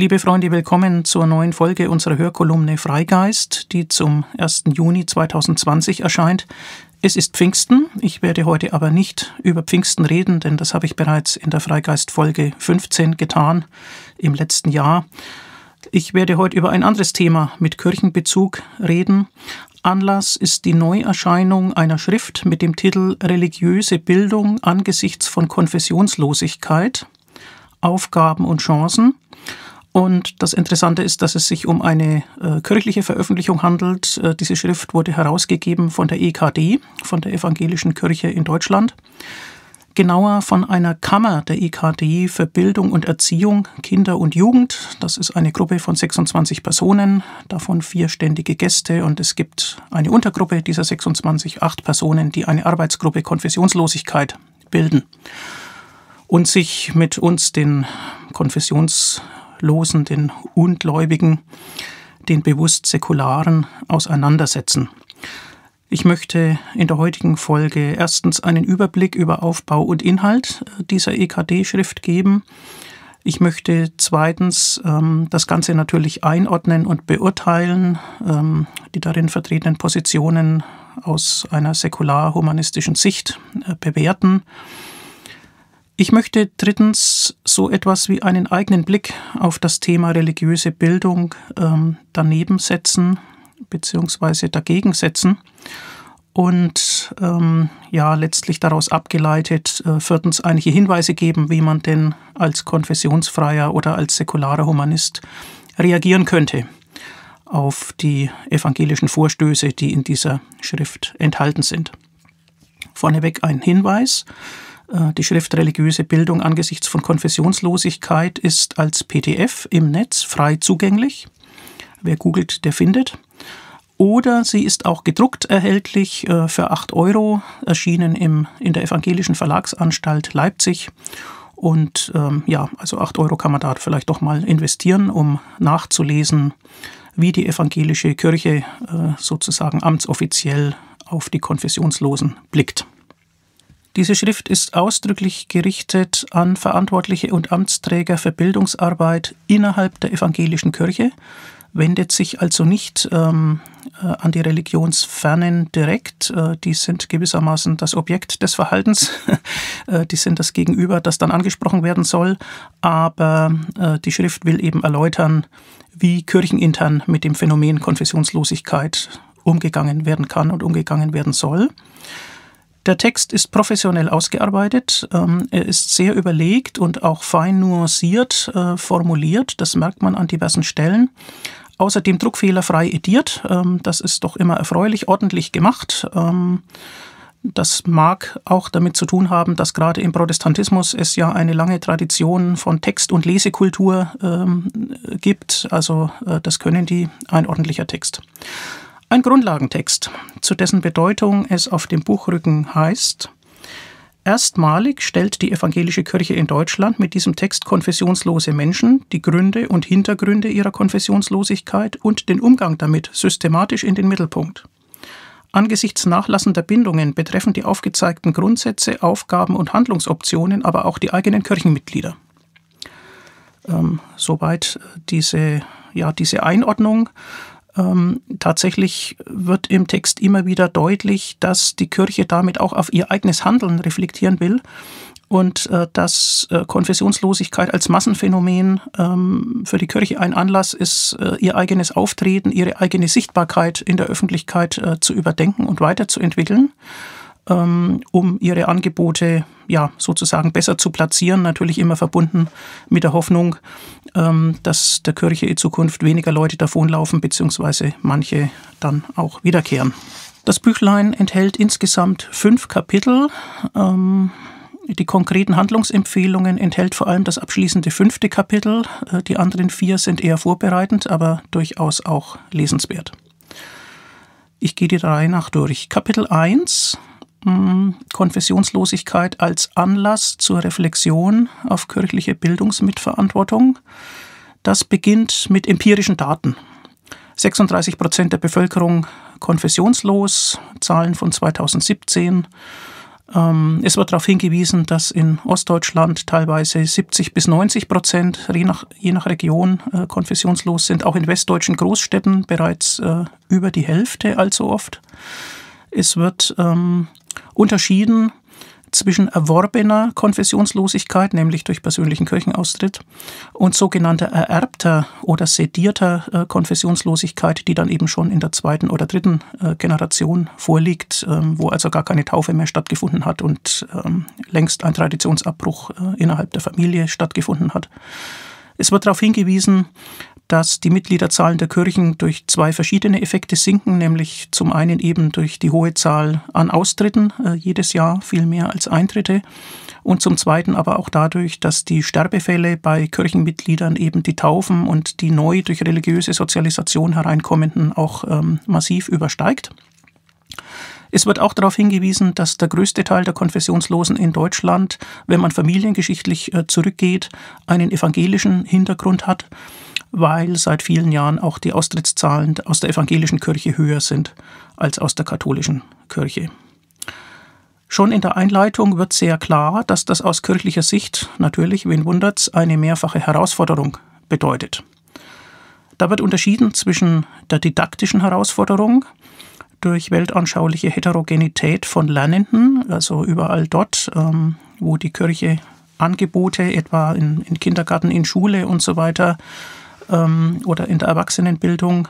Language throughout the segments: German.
Liebe Freunde, willkommen zur neuen Folge unserer Hörkolumne Freigeist, die zum 1. Juni 2020 erscheint. Es ist Pfingsten. Ich werde heute aber nicht über Pfingsten reden, denn das habe ich bereits in der Freigeist Folge 15 getan im letzten Jahr. Ich werde heute über ein anderes Thema mit Kirchenbezug reden. Anlass ist die Neuerscheinung einer Schrift mit dem Titel Religiöse Bildung angesichts von Konfessionslosigkeit, Aufgaben und Chancen. Und das Interessante ist, dass es sich um eine äh, kirchliche Veröffentlichung handelt. Äh, diese Schrift wurde herausgegeben von der EKD, von der Evangelischen Kirche in Deutschland genauer von einer Kammer der IKD für Bildung und Erziehung, Kinder und Jugend. Das ist eine Gruppe von 26 Personen, davon vier ständige Gäste und es gibt eine Untergruppe dieser 26, acht Personen, die eine Arbeitsgruppe Konfessionslosigkeit bilden und sich mit uns, den Konfessionslosen, den Ungläubigen, den bewusst Säkularen auseinandersetzen. Ich möchte in der heutigen Folge erstens einen Überblick über Aufbau und Inhalt dieser EKD-Schrift geben. Ich möchte zweitens ähm, das Ganze natürlich einordnen und beurteilen, ähm, die darin vertretenen Positionen aus einer säkular-humanistischen Sicht äh, bewerten. Ich möchte drittens so etwas wie einen eigenen Blick auf das Thema religiöse Bildung ähm, daneben setzen bzw. dagegen setzen. Und ähm, ja, letztlich daraus abgeleitet, äh, viertens einige Hinweise geben, wie man denn als konfessionsfreier oder als säkularer Humanist reagieren könnte auf die evangelischen Vorstöße, die in dieser Schrift enthalten sind. Vorneweg ein Hinweis. Äh, die Schrift Religiöse Bildung angesichts von Konfessionslosigkeit ist als PDF im Netz frei zugänglich. Wer googelt, der findet. Oder sie ist auch gedruckt erhältlich äh, für 8 Euro, erschienen im, in der Evangelischen Verlagsanstalt Leipzig. Und ähm, ja, also 8 Euro kann man da vielleicht doch mal investieren, um nachzulesen, wie die evangelische Kirche äh, sozusagen amtsoffiziell auf die Konfessionslosen blickt. Diese Schrift ist ausdrücklich gerichtet an Verantwortliche und Amtsträger für Bildungsarbeit innerhalb der evangelischen Kirche, wendet sich also nicht ähm, äh, an die Religionsfernen direkt. Äh, die sind gewissermaßen das Objekt des Verhaltens. Äh, die sind das Gegenüber, das dann angesprochen werden soll. Aber die Schrift will eben erläutern, wie kirchenintern mit dem Phänomen Konfessionslosigkeit umgegangen werden kann und umgegangen werden soll. Der Text ist professionell ausgearbeitet, ähm, er ist sehr überlegt und auch fein nuanciert formuliert, das merkt man an diversen Stellen außerdem druckfehlerfrei ediert. Ähm, das ist doch immer erfreulich, ordentlich gemacht. Ähm, das mag auch damit zu tun haben, dass gerade im Protestantismus es ja eine lange Tradition von Text- und Lesekultur ähm, gibt. Also äh, das können die, ein ordentlicher Text. Ein Grundlagentext, zu dessen Bedeutung es auf dem Buchrücken heißt, Erstmalig stellt die evangelische Kirche in Deutschland mit diesem Text konfessionslose Menschen die Gründe und Hintergründe ihrer Konfessionslosigkeit und den Umgang damit systematisch in den Mittelpunkt. Angesichts nachlassender Bindungen betreffen die aufgezeigten Grundsätze, Aufgaben und Handlungsoptionen aber auch die eigenen Kirchenmitglieder. Ähm, soweit diese, ja, diese Einordnung. Ähm, tatsächlich wird im Text immer wieder deutlich, dass die Kirche damit auch auf ihr eigenes Handeln reflektieren will und äh, dass äh, Konfessionslosigkeit als Massenphänomen ähm, für die Kirche ein Anlass ist, äh, ihr eigenes Auftreten, ihre eigene Sichtbarkeit in der Öffentlichkeit äh, zu überdenken und weiterzuentwickeln um ihre Angebote ja sozusagen besser zu platzieren, natürlich immer verbunden mit der Hoffnung, ähm, dass der Kirche in Zukunft weniger Leute davonlaufen, beziehungsweise manche dann auch wiederkehren. Das Büchlein enthält insgesamt fünf Kapitel. Ähm, die konkreten Handlungsempfehlungen enthält vor allem das abschließende fünfte Kapitel. Äh, die anderen vier sind eher vorbereitend, aber durchaus auch lesenswert. Ich gehe die Reihe nach durch. Kapitel 1 Konfessionslosigkeit als Anlass zur Reflexion auf kirchliche Bildungsmitverantwortung. Das beginnt mit empirischen Daten. 36 Prozent der Bevölkerung konfessionslos, Zahlen von 2017. Ähm, es wird darauf hingewiesen, dass in Ostdeutschland teilweise 70 bis 90 Prozent, je nach, je nach Region, äh, konfessionslos sind. Auch in westdeutschen Großstädten bereits äh, über die Hälfte allzu oft. Es wird ähm, unterschieden zwischen erworbener Konfessionslosigkeit, nämlich durch persönlichen Kirchenaustritt, und sogenannter ererbter oder sedierter äh, Konfessionslosigkeit, die dann eben schon in der zweiten oder dritten äh, Generation vorliegt, ähm, wo also gar keine Taufe mehr stattgefunden hat und ähm, längst ein Traditionsabbruch äh, innerhalb der Familie stattgefunden hat. Es wird darauf hingewiesen, dass die Mitgliederzahlen der Kirchen durch zwei verschiedene Effekte sinken, nämlich zum einen eben durch die hohe Zahl an Austritten äh, jedes Jahr, viel mehr als Eintritte, und zum zweiten aber auch dadurch, dass die Sterbefälle bei Kirchenmitgliedern eben die Taufen und die neu durch religiöse Sozialisation hereinkommenden auch ähm, massiv übersteigt. Es wird auch darauf hingewiesen, dass der größte Teil der Konfessionslosen in Deutschland, wenn man familiengeschichtlich äh, zurückgeht, einen evangelischen Hintergrund hat weil seit vielen Jahren auch die Austrittszahlen aus der evangelischen Kirche höher sind als aus der katholischen Kirche. Schon in der Einleitung wird sehr klar, dass das aus kirchlicher Sicht natürlich, wen wundert's, eine mehrfache Herausforderung bedeutet. Da wird unterschieden zwischen der didaktischen Herausforderung durch weltanschauliche Heterogenität von Lernenden, also überall dort, ähm, wo die Kirche Angebote, etwa in, in Kindergarten, in Schule und so weiter, ähm, oder in der Erwachsenenbildung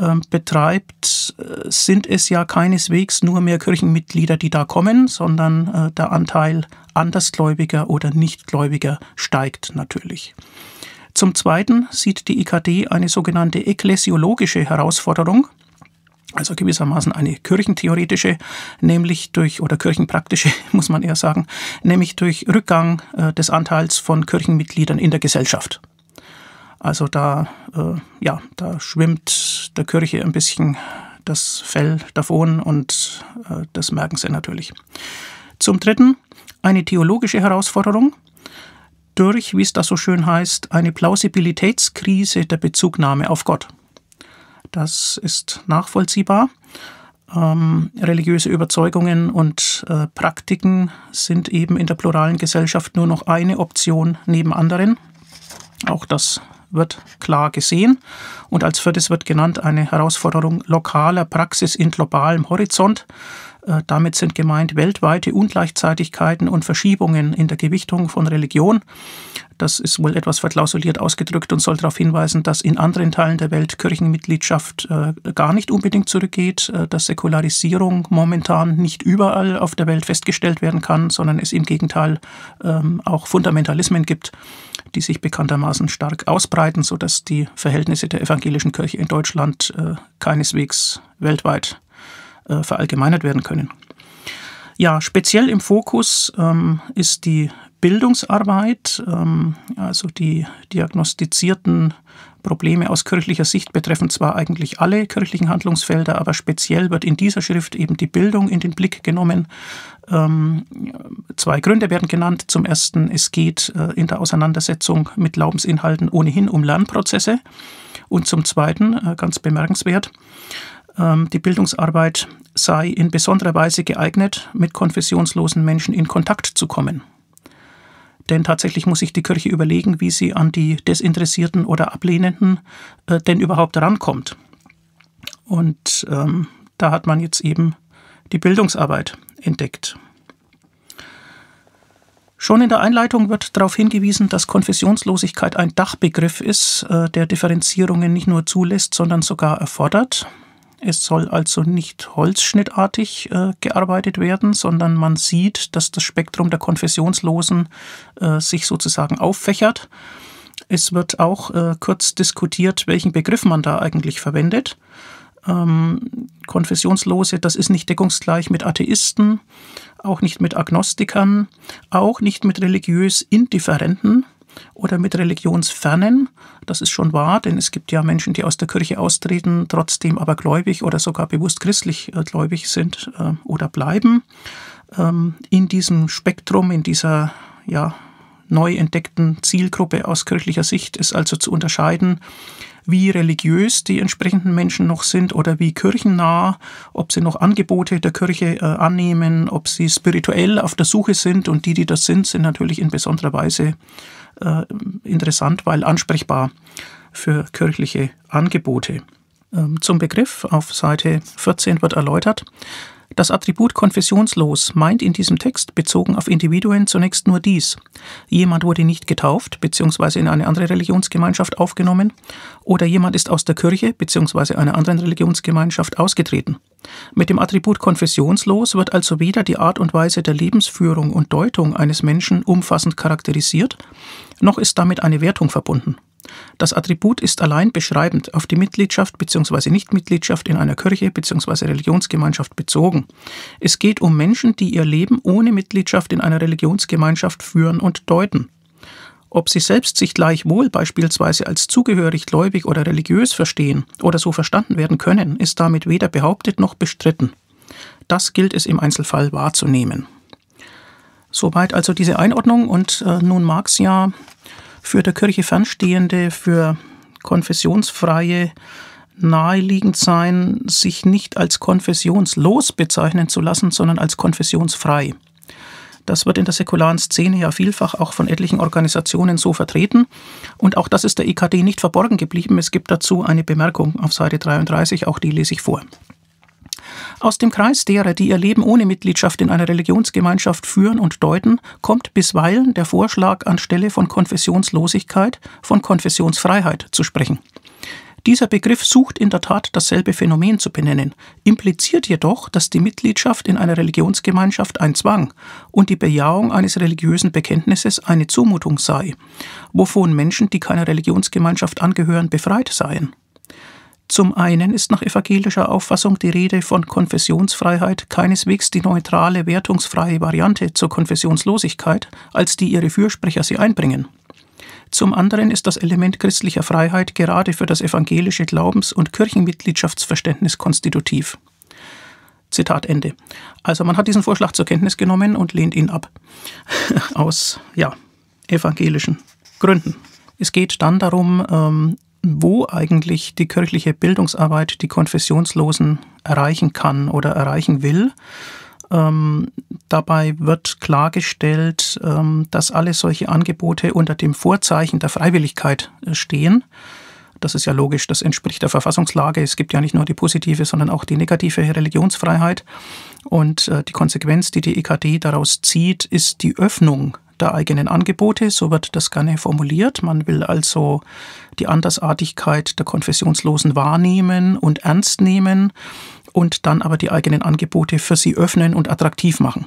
ähm, betreibt, äh, sind es ja keineswegs nur mehr Kirchenmitglieder, die da kommen, sondern äh, der Anteil Andersgläubiger oder Nichtgläubiger steigt natürlich. Zum Zweiten sieht die IKD eine sogenannte ekklesiologische Herausforderung, also gewissermaßen eine kirchentheoretische, nämlich durch, oder kirchenpraktische, muss man eher sagen, nämlich durch Rückgang äh, des Anteils von Kirchenmitgliedern in der Gesellschaft. Also da, äh, ja, da schwimmt der Kirche ein bisschen das Fell davon und äh, das merken sie natürlich. Zum Dritten eine theologische Herausforderung durch, wie es da so schön heißt, eine Plausibilitätskrise der Bezugnahme auf Gott. Das ist nachvollziehbar. Ähm, religiöse Überzeugungen und äh, Praktiken sind eben in der pluralen Gesellschaft nur noch eine Option neben anderen. Auch das wird klar gesehen. Und als viertes wird genannt eine Herausforderung lokaler Praxis in globalem Horizont. Äh, damit sind gemeint weltweite Ungleichzeitigkeiten und Verschiebungen in der Gewichtung von Religion. Das ist wohl etwas verklausuliert ausgedrückt und soll darauf hinweisen, dass in anderen Teilen der Welt Kirchenmitgliedschaft äh, gar nicht unbedingt zurückgeht, äh, dass Säkularisierung momentan nicht überall auf der Welt festgestellt werden kann, sondern es im Gegenteil ähm, auch Fundamentalismen gibt, die sich bekanntermaßen stark ausbreiten, sodass die Verhältnisse der evangelischen Kirche in Deutschland äh, keineswegs weltweit äh, verallgemeinert werden können. Ja, speziell im Fokus ähm, ist die Bildungsarbeit, ähm, also die diagnostizierten Probleme aus kirchlicher Sicht betreffen zwar eigentlich alle kirchlichen Handlungsfelder, aber speziell wird in dieser Schrift eben die Bildung in den Blick genommen. Ähm, zwei Gründe werden genannt. Zum ersten, es geht äh, in der Auseinandersetzung mit Glaubensinhalten ohnehin um Lernprozesse. Und zum zweiten, äh, ganz bemerkenswert, ähm, die Bildungsarbeit sei in besonderer Weise geeignet, mit konfessionslosen Menschen in Kontakt zu kommen. Denn tatsächlich muss sich die Kirche überlegen, wie sie an die Desinteressierten oder Ablehnenden äh, denn überhaupt rankommt. Und ähm, da hat man jetzt eben die Bildungsarbeit entdeckt. Schon in der Einleitung wird darauf hingewiesen, dass Konfessionslosigkeit ein Dachbegriff ist, äh, der Differenzierungen nicht nur zulässt, sondern sogar erfordert. Es soll also nicht holzschnittartig äh, gearbeitet werden, sondern man sieht, dass das Spektrum der Konfessionslosen äh, sich sozusagen auffächert. Es wird auch äh, kurz diskutiert, welchen Begriff man da eigentlich verwendet. Ähm, Konfessionslose, das ist nicht deckungsgleich mit Atheisten, auch nicht mit Agnostikern, auch nicht mit religiös Indifferenten oder mit Religionsfernen. Das ist schon wahr, denn es gibt ja Menschen, die aus der Kirche austreten, trotzdem aber gläubig oder sogar bewusst christlich äh, gläubig sind äh, oder bleiben. Ähm, in diesem Spektrum, in dieser ja, neu entdeckten Zielgruppe aus kirchlicher Sicht ist also zu unterscheiden, wie religiös die entsprechenden Menschen noch sind oder wie kirchennah, ob sie noch Angebote der Kirche äh, annehmen, ob sie spirituell auf der Suche sind und die, die das sind, sind natürlich in besonderer Weise äh, interessant, weil ansprechbar für kirchliche Angebote. Ähm, zum Begriff auf Seite 14 wird erläutert, das Attribut konfessionslos meint in diesem Text bezogen auf Individuen zunächst nur dies. Jemand wurde nicht getauft bzw. in eine andere Religionsgemeinschaft aufgenommen oder jemand ist aus der Kirche bzw. einer anderen Religionsgemeinschaft ausgetreten. Mit dem Attribut konfessionslos wird also weder die Art und Weise der Lebensführung und Deutung eines Menschen umfassend charakterisiert, noch ist damit eine Wertung verbunden. Das Attribut ist allein beschreibend auf die Mitgliedschaft bzw. Nichtmitgliedschaft in einer Kirche bzw. Religionsgemeinschaft bezogen. Es geht um Menschen, die ihr Leben ohne Mitgliedschaft in einer Religionsgemeinschaft führen und deuten. Ob sie selbst sich gleichwohl beispielsweise als zugehörig, gläubig oder religiös verstehen oder so verstanden werden können, ist damit weder behauptet noch bestritten. Das gilt es im Einzelfall wahrzunehmen. Soweit also diese Einordnung und äh, nun mag es ja für der Kirche fernstehende, für konfessionsfreie naheliegend sein, sich nicht als konfessionslos bezeichnen zu lassen, sondern als konfessionsfrei. Das wird in der säkularen Szene ja vielfach auch von etlichen Organisationen so vertreten. Und auch das ist der EKD nicht verborgen geblieben. Es gibt dazu eine Bemerkung auf Seite 33, auch die lese ich vor. Aus dem Kreis derer, die ihr Leben ohne Mitgliedschaft in einer Religionsgemeinschaft führen und deuten, kommt bisweilen der Vorschlag, anstelle von Konfessionslosigkeit von Konfessionsfreiheit zu sprechen. Dieser Begriff sucht in der Tat dasselbe Phänomen zu benennen, impliziert jedoch, dass die Mitgliedschaft in einer Religionsgemeinschaft ein Zwang und die Bejahung eines religiösen Bekenntnisses eine Zumutung sei, wovon Menschen, die keiner Religionsgemeinschaft angehören, befreit seien. Zum einen ist nach evangelischer Auffassung die Rede von Konfessionsfreiheit keineswegs die neutrale, wertungsfreie Variante zur Konfessionslosigkeit, als die ihre Fürsprecher sie einbringen. Zum anderen ist das Element christlicher Freiheit gerade für das evangelische Glaubens- und Kirchenmitgliedschaftsverständnis konstitutiv. Zitat Ende. Also man hat diesen Vorschlag zur Kenntnis genommen und lehnt ihn ab. Aus ja, evangelischen Gründen. Es geht dann darum, ähm, wo eigentlich die kirchliche Bildungsarbeit die Konfessionslosen erreichen kann oder erreichen will. Ähm, dabei wird klargestellt, ähm, dass alle solche Angebote unter dem Vorzeichen der Freiwilligkeit äh, stehen. Das ist ja logisch, das entspricht der Verfassungslage. Es gibt ja nicht nur die positive, sondern auch die negative Religionsfreiheit. Und äh, die Konsequenz, die die EKD daraus zieht, ist die Öffnung der eigenen Angebote, so wird das gerne formuliert. Man will also die Andersartigkeit der Konfessionslosen wahrnehmen und ernst nehmen und dann aber die eigenen Angebote für sie öffnen und attraktiv machen.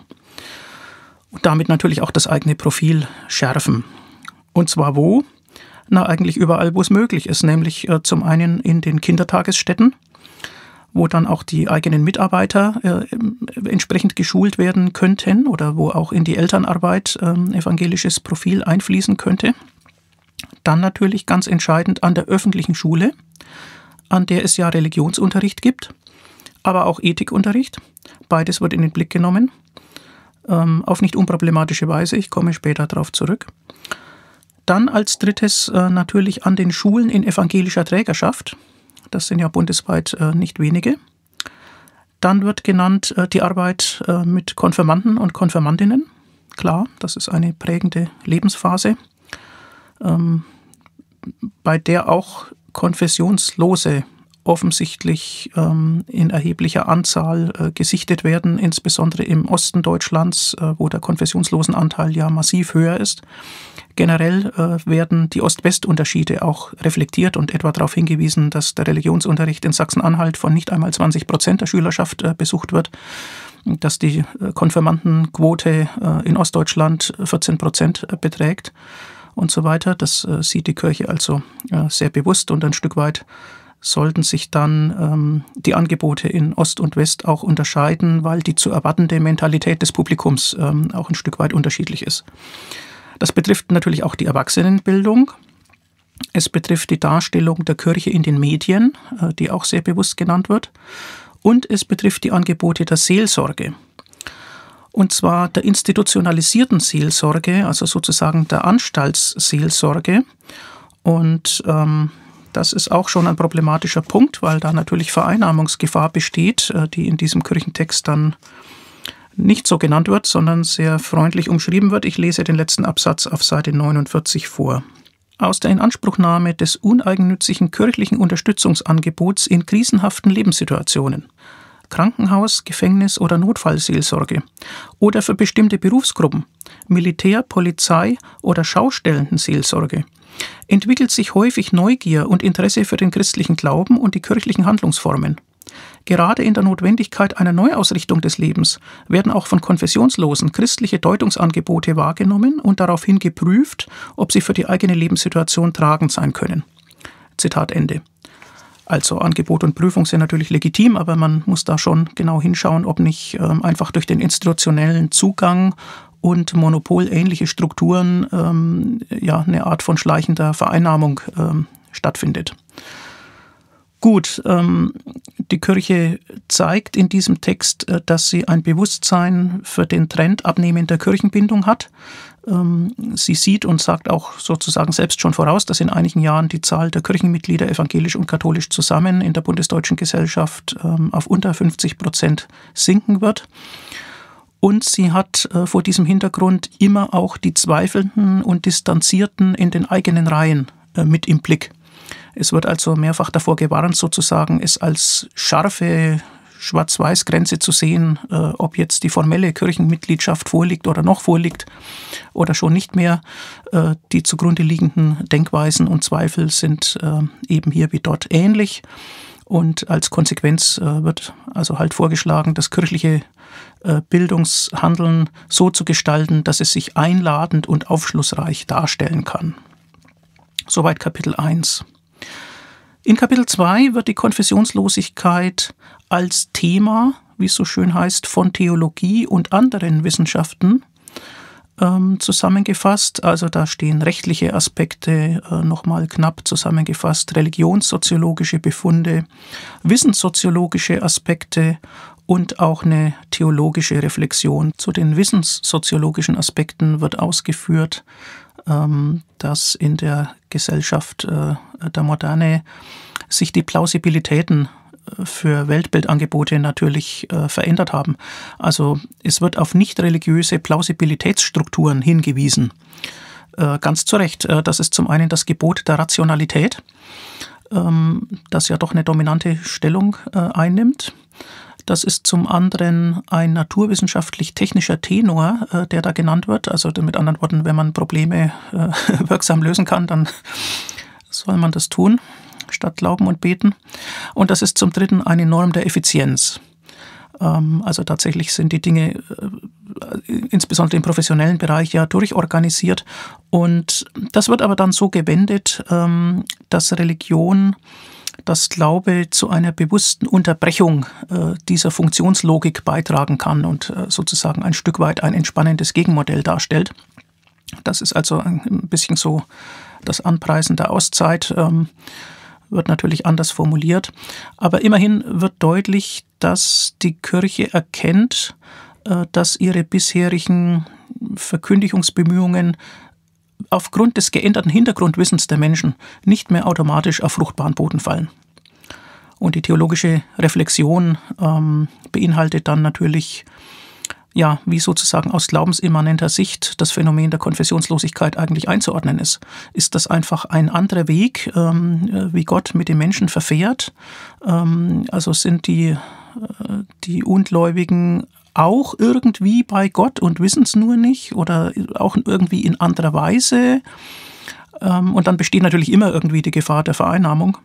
Und damit natürlich auch das eigene Profil schärfen. Und zwar wo? Na, eigentlich überall, wo es möglich ist, nämlich äh, zum einen in den Kindertagesstätten, wo dann auch die eigenen Mitarbeiter äh, entsprechend geschult werden könnten oder wo auch in die Elternarbeit äh, evangelisches Profil einfließen könnte. Dann natürlich ganz entscheidend an der öffentlichen Schule, an der es ja Religionsunterricht gibt, aber auch Ethikunterricht. Beides wird in den Blick genommen, ähm, auf nicht unproblematische Weise. Ich komme später darauf zurück. Dann als drittes äh, natürlich an den Schulen in evangelischer Trägerschaft. Das sind ja bundesweit äh, nicht wenige. Dann wird genannt äh, die Arbeit äh, mit Konfirmanden und Konfirmandinnen. Klar, das ist eine prägende Lebensphase, ähm, bei der auch Konfessionslose offensichtlich ähm, in erheblicher Anzahl äh, gesichtet werden, insbesondere im Osten Deutschlands, äh, wo der Konfessionslosenanteil ja massiv höher ist. Generell äh, werden die Ost-West-Unterschiede auch reflektiert und etwa darauf hingewiesen, dass der Religionsunterricht in Sachsen-Anhalt von nicht einmal 20 Prozent der Schülerschaft äh, besucht wird, dass die äh, Konfirmandenquote äh, in Ostdeutschland 14 Prozent beträgt und so weiter. Das sieht die Kirche also sehr bewusst und ein Stück weit sollten sich dann ähm, die Angebote in Ost und West auch unterscheiden, weil die zu erwartende Mentalität des Publikums ähm, auch ein Stück weit unterschiedlich ist. Das betrifft natürlich auch die Erwachsenenbildung. Es betrifft die Darstellung der Kirche in den Medien, äh, die auch sehr bewusst genannt wird. Und es betrifft die Angebote der Seelsorge. Und zwar der institutionalisierten Seelsorge, also sozusagen der Anstaltsseelsorge. Und ähm, Das ist auch schon ein problematischer Punkt, weil da natürlich Vereinnahmungsgefahr besteht, äh, die in diesem Kirchentext dann nicht so genannt wird, sondern sehr freundlich umschrieben wird. Ich lese den letzten Absatz auf Seite 49 vor. Aus der Inanspruchnahme des uneigennützigen kirchlichen Unterstützungsangebots in krisenhaften Lebenssituationen. Krankenhaus, Gefängnis oder Notfallseelsorge oder für bestimmte Berufsgruppen, Militär, Polizei oder Schaustellendenseelsorge, entwickelt sich häufig Neugier und Interesse für den christlichen Glauben und die kirchlichen Handlungsformen. Gerade in der Notwendigkeit einer Neuausrichtung des Lebens werden auch von Konfessionslosen christliche Deutungsangebote wahrgenommen und daraufhin geprüft, ob sie für die eigene Lebenssituation tragend sein können. Zitat Ende. Also Angebot und Prüfung sind natürlich legitim, aber man muss da schon genau hinschauen, ob nicht ähm, einfach durch den institutionellen Zugang und monopolähnliche Strukturen ähm, ja eine Art von schleichender Vereinnahmung ähm, stattfindet. Gut, ähm, die Kirche zeigt in diesem Text, äh, dass sie ein Bewusstsein für den Trend abnehmender Kirchenbindung hat. Ähm, sie sieht und sagt auch sozusagen selbst schon voraus, dass in einigen Jahren die Zahl der Kirchenmitglieder evangelisch und katholisch zusammen in der bundesdeutschen Gesellschaft ähm, auf unter 50 Prozent sinken wird. Und sie hat äh, vor diesem Hintergrund immer auch die Zweifelnden und Distanzierten in den eigenen Reihen äh, mit im Blick. Es wird also mehrfach davor gewarnt, sozusagen es als scharfe Schwarz-Weiß-Grenze zu sehen, äh, ob jetzt die formelle Kirchenmitgliedschaft vorliegt oder noch vorliegt oder schon nicht mehr. Äh, die zugrunde liegenden Denkweisen und Zweifel sind äh, eben hier wie dort ähnlich. Und als Konsequenz äh, wird also halt vorgeschlagen, das kirchliche äh, Bildungshandeln so zu gestalten, dass es sich einladend und aufschlussreich darstellen kann. Soweit Kapitel 1. In Kapitel 2 wird die Konfessionslosigkeit als Thema, wie es so schön heißt, von Theologie und anderen Wissenschaften ähm, zusammengefasst. Also da stehen rechtliche Aspekte äh, nochmal knapp zusammengefasst, religionssoziologische Befunde, wissenssoziologische Aspekte und auch eine theologische Reflexion. Zu den wissenssoziologischen Aspekten wird ausgeführt, ähm, dass in der Gesellschaft äh, der Moderne sich die Plausibilitäten für Weltbildangebote natürlich äh, verändert haben. Also es wird auf nicht religiöse Plausibilitätsstrukturen hingewiesen. ganz zu Recht. das ist zum einen das Gebot der Rationalität, ähm, das ja doch eine dominante Stellung einnimmt. Das ist zum anderen ein naturwissenschaftlich-technischer Tenor, äh, der da genannt wird. Also mit anderen Worten, wenn man Probleme äh, wirksam lösen kann, dann soll man das tun, statt glauben und beten. Und das ist zum dritten eine Norm der Effizienz. Ähm, also tatsächlich sind die Dinge äh, insbesondere im professionellen Bereich ja durchorganisiert. Und das wird aber dann so gewendet, ähm, dass Religion dass Glaube zu einer bewussten Unterbrechung äh, dieser Funktionslogik beitragen kann und äh, sozusagen ein Stück weit ein entspannendes Gegenmodell darstellt. Das ist also ein bisschen so das Anpreisen der Auszeit, ähm, wird natürlich anders formuliert. Aber immerhin wird deutlich, dass die Kirche erkennt, äh, dass ihre bisherigen Verkündigungsbemühungen aufgrund des geänderten Hintergrundwissens der Menschen nicht mehr automatisch auf fruchtbaren Boden fallen. Und die theologische Reflexion ähm, beinhaltet dann natürlich, ja, wie sozusagen aus glaubensimmanenter Sicht das Phänomen der Konfessionslosigkeit eigentlich einzuordnen ist. Ist das einfach ein anderer Weg, ähm, wie Gott mit den Menschen verfährt? Ähm, also sind die, äh, die Ungläubigen auch irgendwie bei Gott und wissen es nur nicht oder auch irgendwie in anderer Weise. Ähm, und dann besteht natürlich immer irgendwie die Gefahr der Vereinnahmung.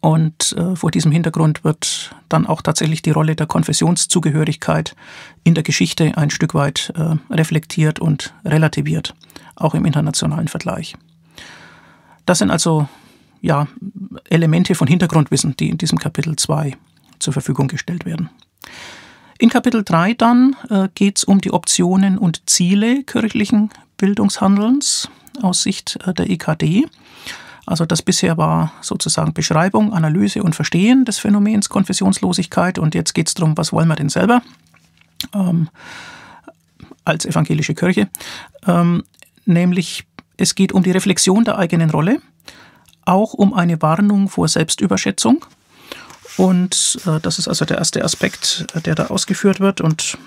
Und äh, vor diesem Hintergrund wird dann auch tatsächlich die Rolle der Konfessionszugehörigkeit in der Geschichte ein Stück weit äh, reflektiert und relativiert, auch im internationalen Vergleich. Das sind also ja, Elemente von Hintergrundwissen, die in diesem Kapitel 2 zur Verfügung gestellt werden. In Kapitel 3 dann äh, geht es um die Optionen und Ziele kirchlichen Bildungshandelns aus Sicht äh, der EKD. Also das bisher war sozusagen Beschreibung, Analyse und Verstehen des Phänomens Konfessionslosigkeit und jetzt geht es darum, was wollen wir denn selber ähm, als evangelische Kirche. Ähm, nämlich es geht um die Reflexion der eigenen Rolle auch um eine Warnung vor Selbstüberschätzung. Und äh, das ist also der erste Aspekt, äh, der da ausgeführt wird. Und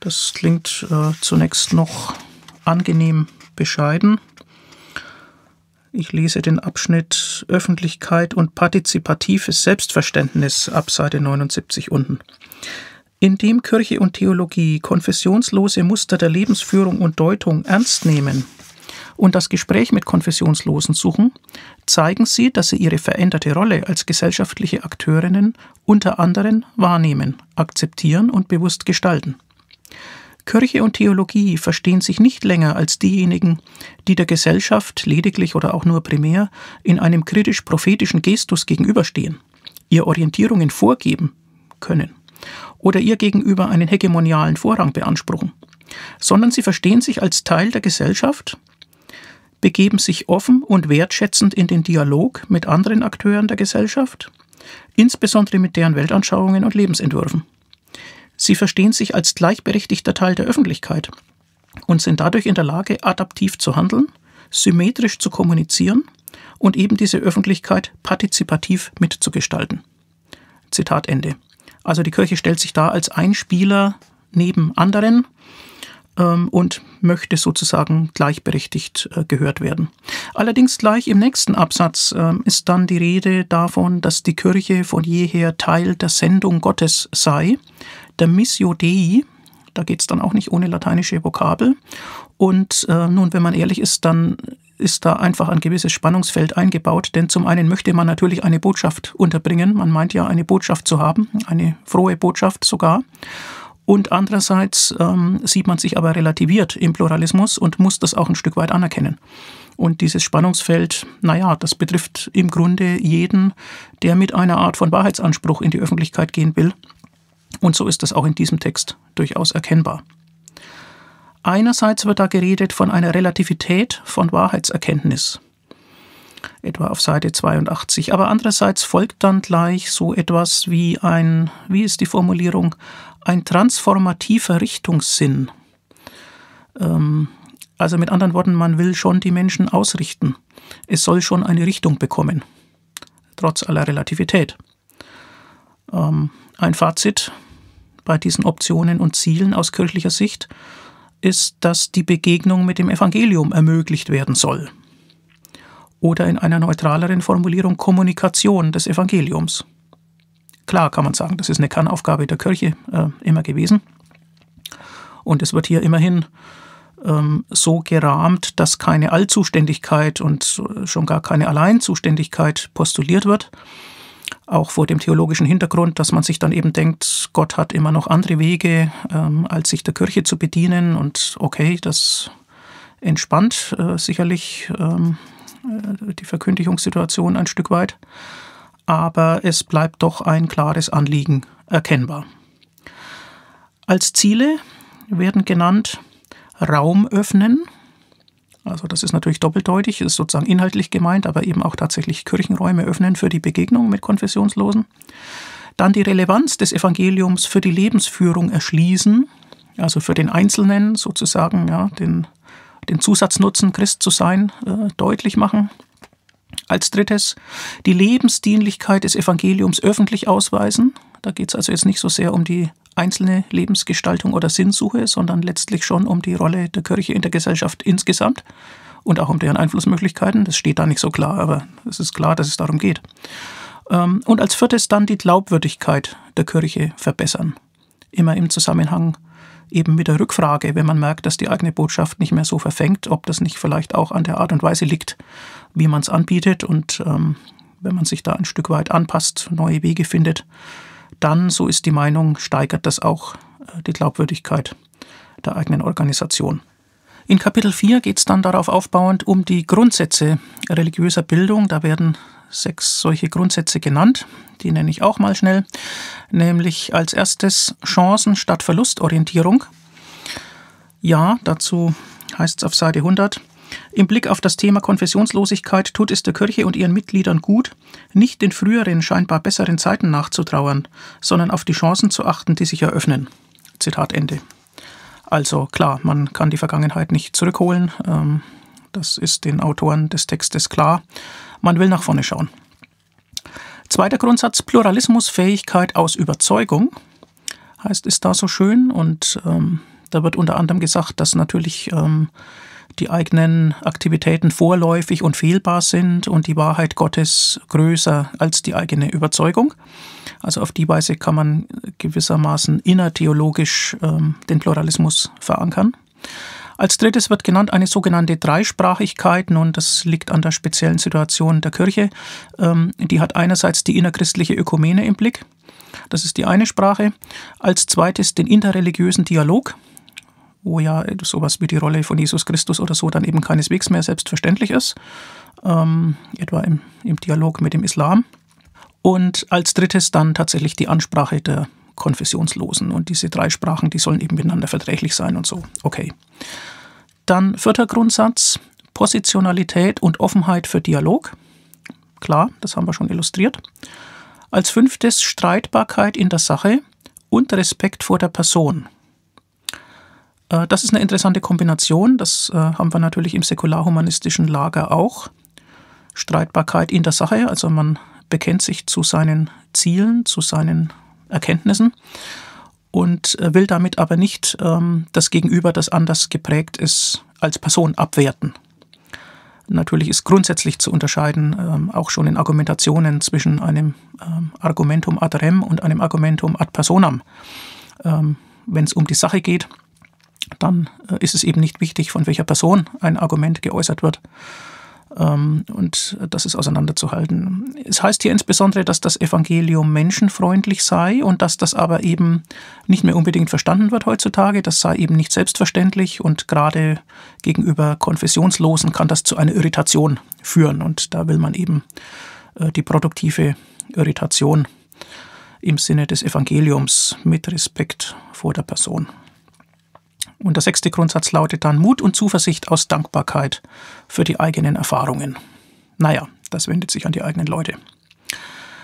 das klingt äh, zunächst noch angenehm bescheiden. Ich lese den Abschnitt Öffentlichkeit und partizipatives Selbstverständnis ab Seite 79 unten. Indem Kirche und Theologie konfessionslose Muster der Lebensführung und Deutung ernst nehmen und das Gespräch mit Konfessionslosen suchen, zeigen sie, dass sie ihre veränderte Rolle als gesellschaftliche Akteurinnen unter anderem wahrnehmen, akzeptieren und bewusst gestalten. Kirche und Theologie verstehen sich nicht länger als diejenigen, die der Gesellschaft lediglich oder auch nur primär in einem kritisch-prophetischen Gestus gegenüberstehen, ihr Orientierungen vorgeben können oder ihr gegenüber einen hegemonialen Vorrang beanspruchen, sondern sie verstehen sich als Teil der Gesellschaft, begeben sich offen und wertschätzend in den Dialog mit anderen Akteuren der Gesellschaft, insbesondere mit deren Weltanschauungen und Lebensentwürfen. Sie verstehen sich als gleichberechtigter Teil der Öffentlichkeit und sind dadurch in der Lage, adaptiv zu handeln, symmetrisch zu kommunizieren und eben diese Öffentlichkeit partizipativ mitzugestalten. Zitat Ende. Also die Kirche stellt sich da als Einspieler neben anderen ähm, und möchte sozusagen gleichberechtigt äh, gehört werden. Allerdings gleich im nächsten Absatz äh, ist dann die Rede davon, dass die Kirche von jeher Teil der Sendung Gottes sei der Missio Dei. Da geht es dann auch nicht ohne lateinische Vokabel. Und äh, nun, wenn man ehrlich ist, dann ist da einfach ein gewisses Spannungsfeld eingebaut, denn zum einen möchte man natürlich eine Botschaft unterbringen, man meint ja eine Botschaft zu haben, eine frohe Botschaft sogar. Und andererseits ähm, sieht man sich aber relativiert im Pluralismus und muss das auch ein Stück weit anerkennen. Und dieses Spannungsfeld, naja, das betrifft im Grunde jeden, der mit einer Art von Wahrheitsanspruch in die Öffentlichkeit gehen will. Und so ist das auch in diesem Text durchaus erkennbar. Einerseits wird da geredet von einer Relativität von Wahrheitserkenntnis, etwa auf Seite 82, aber andererseits folgt dann gleich so etwas wie ein, wie ist die Formulierung, ein transformativer Richtungssinn. Ähm, also mit anderen Worten, man will schon die Menschen ausrichten. Es soll schon eine Richtung bekommen, trotz aller Relativität. Ähm, ein Fazit bei diesen Optionen und Zielen aus kirchlicher Sicht ist, dass die Begegnung mit dem Evangelium ermöglicht werden soll. Oder in einer neutraleren Formulierung Kommunikation des Evangeliums. Klar kann man sagen, das ist eine Kernaufgabe der Kirche äh, immer gewesen. Und es wird hier immerhin ähm, so gerahmt, dass keine Allzuständigkeit und schon gar keine Alleinzuständigkeit postuliert wird, auch vor dem theologischen Hintergrund, dass man sich dann eben denkt, Gott hat immer noch andere Wege, ähm, als sich der Kirche zu bedienen. Und okay, das entspannt äh, sicherlich ähm, äh, die Verkündigungssituation ein Stück weit. Aber es bleibt doch ein klares Anliegen erkennbar. Als Ziele werden genannt Raum öffnen, also das ist natürlich doppeldeutig, ist sozusagen inhaltlich gemeint, aber eben auch tatsächlich Kirchenräume öffnen für die Begegnung mit Konfessionslosen. Dann die Relevanz des Evangeliums für die Lebensführung erschließen, also für den Einzelnen sozusagen ja, den, den Zusatznutzen, Christ zu sein, äh, deutlich machen. Als drittes die Lebensdienlichkeit des Evangeliums öffentlich ausweisen. Da geht es also jetzt nicht so sehr um die einzelne Lebensgestaltung oder Sinnsuche, sondern letztlich schon um die Rolle der Kirche in der Gesellschaft insgesamt und auch um deren Einflussmöglichkeiten. Das steht da nicht so klar, aber es ist klar, dass es darum geht. Ähm, und als viertes dann die Glaubwürdigkeit der Kirche verbessern. Immer im Zusammenhang eben mit der Rückfrage, wenn man merkt, dass die eigene Botschaft nicht mehr so verfängt, ob das nicht vielleicht auch an der Art und Weise liegt, wie man es anbietet und ähm, wenn man sich da ein Stück weit anpasst, neue Wege findet, dann, so ist die Meinung, steigert das auch äh, die Glaubwürdigkeit der eigenen Organisation. In Kapitel 4 geht es dann darauf aufbauend um die Grundsätze religiöser Bildung. Da werden sechs solche Grundsätze genannt. Die nenne ich auch mal schnell. Nämlich als erstes Chancen statt Verlustorientierung. Ja, dazu heißt es auf Seite 100. Im Blick auf das Thema Konfessionslosigkeit tut es der Kirche und ihren Mitgliedern gut, nicht den früheren, scheinbar besseren Zeiten nachzutrauern, sondern auf die Chancen zu achten, die sich eröffnen. Zitat Ende. Also klar, man kann die Vergangenheit nicht zurückholen. Ähm, Das ist den Autoren des Textes klar. Man will nach vorne schauen. Zweiter Grundsatz, Pluralismusfähigkeit aus Überzeugung, heißt ist da so schön. Und ähm, da wird unter anderem gesagt, dass natürlich ähm, die eigenen Aktivitäten vorläufig und fehlbar sind und die Wahrheit Gottes größer als die eigene Überzeugung. Also auf die Weise kann man gewissermaßen innertheologisch ähm, den Pluralismus verankern. Als drittes wird genannt eine sogenannte Dreisprachigkeit. Nun, das liegt an der speziellen Situation der Kirche. Ähm, die hat einerseits die innerchristliche Ökumene im Blick. Das ist die eine Sprache. Als zweites den interreligiösen Dialog, wo ja sowas wie die Rolle von Jesus Christus oder so dann eben keineswegs mehr selbstverständlich ist, ähm, etwa im, im Dialog mit dem Islam. Und als drittes dann tatsächlich die Ansprache der Konfessionslosen. Und diese drei Sprachen, die sollen eben miteinander verträglich sein und so. Okay. Dann vierter Grundsatz, Positionalität und Offenheit für Dialog. Klar, das haben wir schon illustriert. Als fünftes Streitbarkeit in der Sache und Respekt vor der Person. Äh, das ist eine interessante Kombination. Das äh, haben wir natürlich im säkularhumanistischen Lager auch. Streitbarkeit in der Sache, also man bekennt sich zu seinen Zielen, zu seinen Erkenntnissen und äh, will damit aber nicht ähm, das Gegenüber, das anders geprägt ist, als Person abwerten. Natürlich ist grundsätzlich zu unterscheiden, ähm, auch schon in Argumentationen zwischen einem ähm, Argumentum ad rem und einem Argumentum ad personam. Wenn es um die Sache geht, dann äh, ist es eben nicht wichtig, von welcher Person ein Argument geäußert wird, ähm, und das ist auseinanderzuhalten. Es heißt hier insbesondere, dass das Evangelium menschenfreundlich sei und dass das aber eben nicht mehr unbedingt verstanden wird heutzutage. Das sei eben nicht selbstverständlich und gerade gegenüber Konfessionslosen kann das zu einer Irritation führen. Und da will man eben äh, die produktive Irritation im Sinne des Evangeliums mit Respekt vor der Person. Und der sechste Grundsatz lautet dann Mut und Zuversicht aus Dankbarkeit für die eigenen Erfahrungen. Naja, das wendet sich an die eigenen Leute.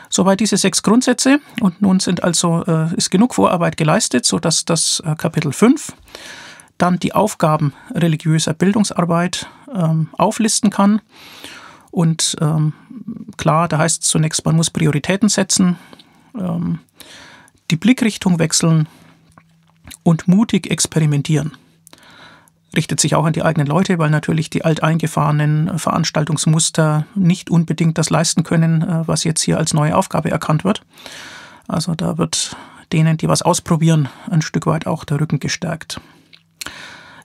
Soweit diese sechs Grundsätze. Und nun sind also, äh, ist genug Vorarbeit geleistet, sodass das äh, Kapitel 5 dann die Aufgaben religiöser Bildungsarbeit ähm, auflisten kann. Und ähm, klar, da heißt es zunächst, man muss Prioritäten setzen, ähm, die Blickrichtung wechseln, und mutig experimentieren. Richtet sich auch an die eigenen Leute, weil natürlich die alteingefahrenen Veranstaltungsmuster nicht unbedingt das leisten können, äh, was jetzt hier als neue Aufgabe erkannt wird. Also da wird denen, die was ausprobieren, ein Stück weit auch der Rücken gestärkt.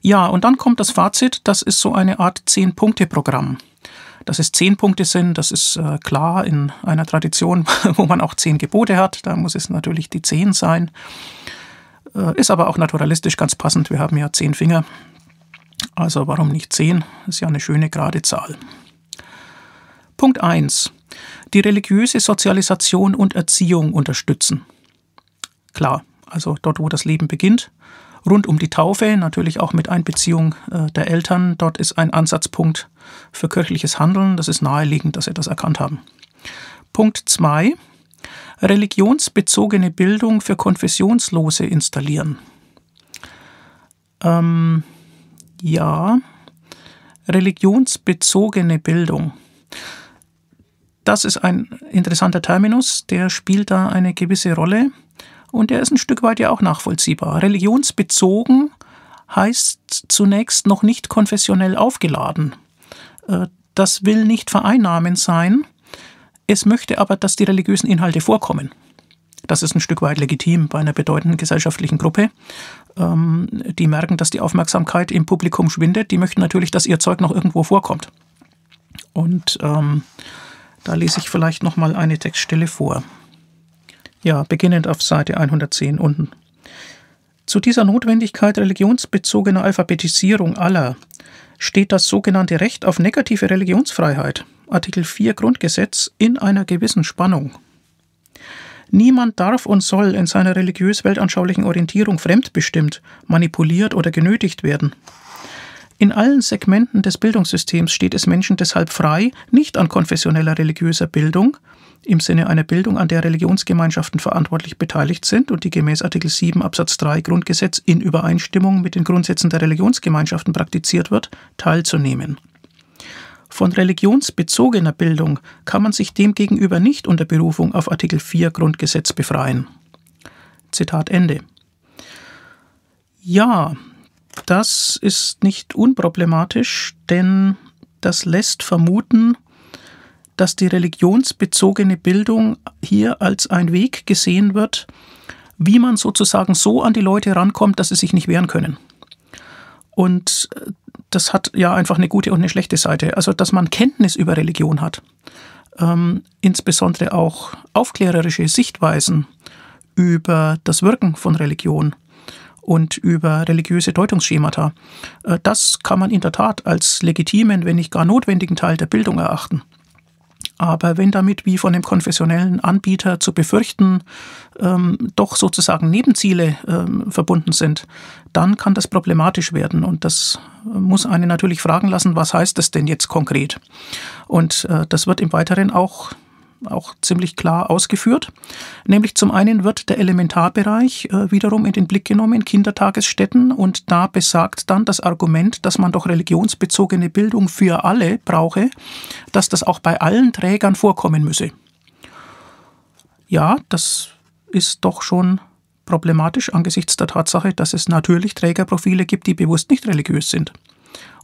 Ja, und dann kommt das Fazit, das ist so eine Art Zehn-Punkte-Programm. Dass es zehn Punkte sind, das ist äh, klar in einer Tradition, wo man auch zehn Gebote hat. Da muss es natürlich die zehn sein. Äh, ist aber auch naturalistisch ganz passend. Wir haben ja zehn Finger. Also warum nicht zehn? Ist ja eine schöne gerade Zahl. Punkt 1. Die religiöse Sozialisation und Erziehung unterstützen. Klar, also dort, wo das Leben beginnt. Rund um die Taufe, natürlich auch mit Einbeziehung äh, der Eltern. Dort ist ein Ansatzpunkt für kirchliches Handeln. Das ist naheliegend, dass Sie das erkannt haben. Punkt 2 religionsbezogene Bildung für Konfessionslose installieren. Ähm, ja, religionsbezogene Bildung. Das ist ein interessanter Terminus, der spielt da eine gewisse Rolle und der ist ein Stück weit ja auch nachvollziehbar. Religionsbezogen heißt zunächst noch nicht konfessionell aufgeladen. Äh, das will nicht vereinnahmend sein, es möchte aber, dass die religiösen Inhalte vorkommen. Das ist ein Stück weit legitim bei einer bedeutenden gesellschaftlichen Gruppe. Ähm, die merken, dass die Aufmerksamkeit im Publikum schwindet. Die möchten natürlich, dass ihr Zeug noch irgendwo vorkommt. Und ähm, da lese ich vielleicht noch mal eine Textstelle vor. Ja, beginnend auf Seite 110 unten. Zu dieser Notwendigkeit religionsbezogener Alphabetisierung aller steht das sogenannte Recht auf negative Religionsfreiheit, Artikel 4 Grundgesetz, in einer gewissen Spannung. Niemand darf und soll in seiner religiös-weltanschaulichen Orientierung fremdbestimmt, manipuliert oder genötigt werden. In allen Segmenten des Bildungssystems steht es Menschen deshalb frei, nicht an konfessioneller religiöser Bildung, im Sinne einer Bildung, an der Religionsgemeinschaften verantwortlich beteiligt sind und die gemäß Artikel 7 Absatz 3 Grundgesetz in Übereinstimmung mit den Grundsätzen der Religionsgemeinschaften praktiziert wird, teilzunehmen. Von religionsbezogener Bildung kann man sich demgegenüber nicht unter Berufung auf Artikel 4 Grundgesetz befreien. Zitat Ende. Ja, das ist nicht unproblematisch, denn das lässt vermuten, dass die religionsbezogene Bildung hier als ein Weg gesehen wird, wie man sozusagen so an die Leute rankommt, dass sie sich nicht wehren können. Und äh, das hat ja einfach eine gute und eine schlechte Seite. Also, dass man Kenntnis über Religion hat, ähm, insbesondere auch aufklärerische Sichtweisen über das Wirken von Religion und über religiöse Deutungsschemata. Äh, das kann man in der Tat als legitimen, wenn nicht gar notwendigen Teil der Bildung erachten. Aber wenn damit, wie von dem konfessionellen Anbieter zu befürchten, ähm, doch sozusagen Nebenziele ähm, verbunden sind, dann kann das problematisch werden. Und das muss einen natürlich fragen lassen, was heißt das denn jetzt konkret? Und äh, das wird im Weiteren auch auch ziemlich klar ausgeführt. Nämlich zum einen wird der Elementarbereich äh, wiederum in den Blick genommen in Kindertagesstätten und da besagt dann das Argument, dass man doch religionsbezogene Bildung für alle brauche, dass das auch bei allen Trägern vorkommen müsse. Ja, das ist doch schon problematisch angesichts der Tatsache, dass es natürlich Trägerprofile gibt, die bewusst nicht religiös sind.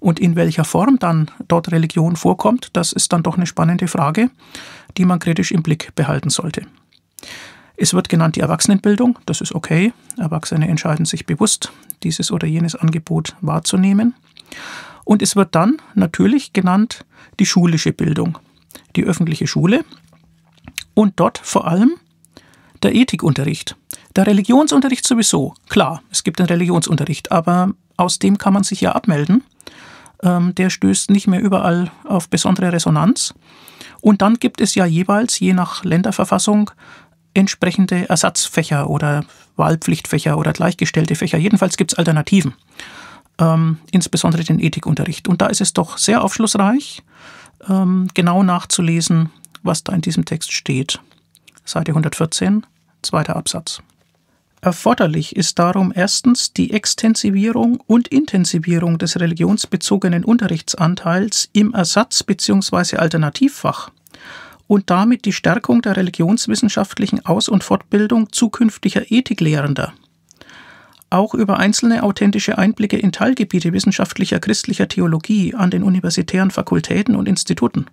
Und in welcher Form dann dort Religion vorkommt, das ist dann doch eine spannende Frage, die man kritisch im Blick behalten sollte. Es wird genannt die Erwachsenenbildung, das ist okay. Erwachsene entscheiden sich bewusst, dieses oder jenes Angebot wahrzunehmen. Und es wird dann natürlich genannt die schulische Bildung, die öffentliche Schule und dort vor allem der Ethikunterricht. Der Religionsunterricht sowieso, klar, es gibt einen Religionsunterricht, aber aus dem kann man sich ja abmelden ähm, der stößt nicht mehr überall auf besondere Resonanz. Und dann gibt es ja jeweils, je nach Länderverfassung, entsprechende Ersatzfächer oder Wahlpflichtfächer oder gleichgestellte Fächer. Jedenfalls gibt es Alternativen, ähm, insbesondere den Ethikunterricht. Und da ist es doch sehr aufschlussreich, ähm, genau nachzulesen, was da in diesem Text steht. Seite 114, zweiter Absatz. Erforderlich ist darum erstens die Extensivierung und Intensivierung des religionsbezogenen Unterrichtsanteils im Ersatz- bzw. Alternativfach und damit die Stärkung der religionswissenschaftlichen Aus- und Fortbildung zukünftiger Ethiklehrender. Auch über einzelne authentische Einblicke in Teilgebiete wissenschaftlicher christlicher Theologie an den universitären Fakultäten und Instituten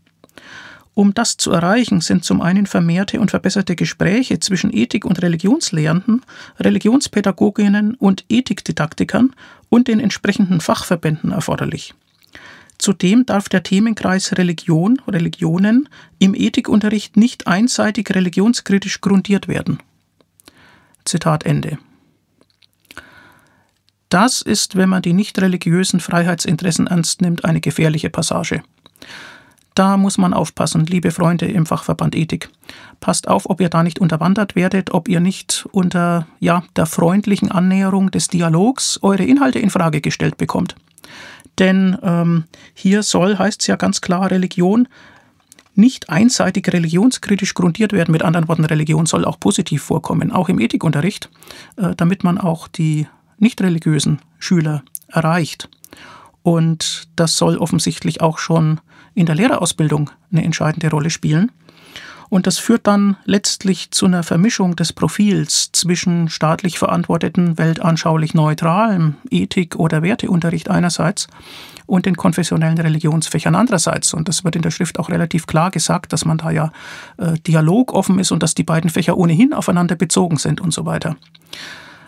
um das zu erreichen, sind zum einen vermehrte und verbesserte Gespräche zwischen Ethik- und Religionslehrenden, Religionspädagoginnen und Ethikdidaktikern und den entsprechenden Fachverbänden erforderlich. Zudem darf der Themenkreis Religion, Religionen im Ethikunterricht nicht einseitig religionskritisch grundiert werden. Zitat Ende. Das ist, wenn man die nicht religiösen Freiheitsinteressen ernst nimmt, eine gefährliche Passage. Da muss man aufpassen, liebe Freunde im Fachverband Ethik. Passt auf, ob ihr da nicht unterwandert werdet, ob ihr nicht unter ja, der freundlichen Annäherung des Dialogs eure Inhalte in Frage gestellt bekommt. Denn ähm, hier soll, heißt es ja ganz klar, Religion nicht einseitig religionskritisch grundiert werden. Mit anderen Worten, Religion soll auch positiv vorkommen, auch im Ethikunterricht, äh, damit man auch die nicht religiösen Schüler erreicht. Und das soll offensichtlich auch schon in der Lehrerausbildung eine entscheidende Rolle spielen. Und das führt dann letztlich zu einer Vermischung des Profils zwischen staatlich verantworteten, weltanschaulich neutralem Ethik- oder Werteunterricht einerseits und den konfessionellen Religionsfächern andererseits. Und das wird in der Schrift auch relativ klar gesagt, dass man da ja äh, dialogoffen ist und dass die beiden Fächer ohnehin aufeinander bezogen sind und so weiter.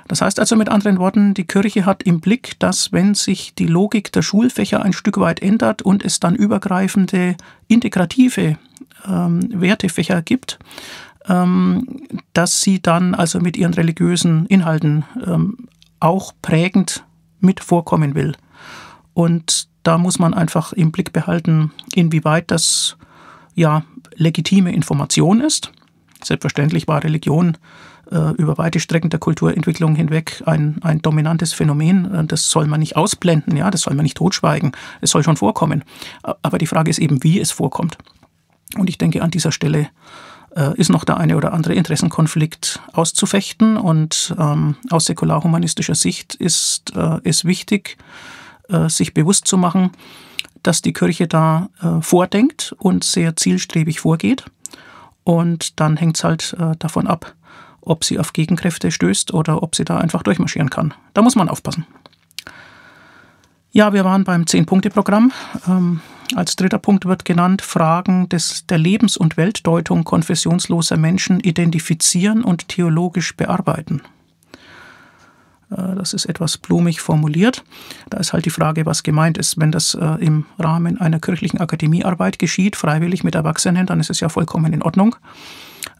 Das heißt also mit anderen Worten, die Kirche hat im Blick, dass wenn sich die Logik der Schulfächer ein Stück weit ändert und es dann übergreifende integrative ähm, Wertefächer gibt, ähm, dass sie dann also mit ihren religiösen Inhalten ähm, auch prägend mit vorkommen will. Und da muss man einfach im Blick behalten, inwieweit das ja legitime Information ist. Selbstverständlich war Religion über weite Strecken der Kulturentwicklung hinweg ein, ein dominantes Phänomen. Äh, das soll man nicht ausblenden, ja, das soll man nicht totschweigen. Es soll schon vorkommen. Aber die Frage ist eben, wie es vorkommt. Und ich denke, an dieser Stelle äh, ist noch der eine oder andere Interessenkonflikt auszufechten. Und ähm, aus säkular-humanistischer Sicht ist äh, es wichtig, äh, sich bewusst zu machen, dass die Kirche da äh, vordenkt und sehr zielstrebig vorgeht. Und dann hängt es halt äh, davon ab, ob sie auf Gegenkräfte stößt oder ob sie da einfach durchmarschieren kann. Da muss man aufpassen. Ja, wir waren beim Zehn-Punkte-Programm. Ähm, als dritter Punkt wird genannt, Fragen des, der Lebens- und Weltdeutung konfessionsloser Menschen identifizieren und theologisch bearbeiten. Äh, das ist etwas blumig formuliert. Da ist halt die Frage, was gemeint ist. Wenn das äh, im Rahmen einer kirchlichen Akademiearbeit geschieht, freiwillig mit Erwachsenen, dann ist es ja vollkommen in Ordnung.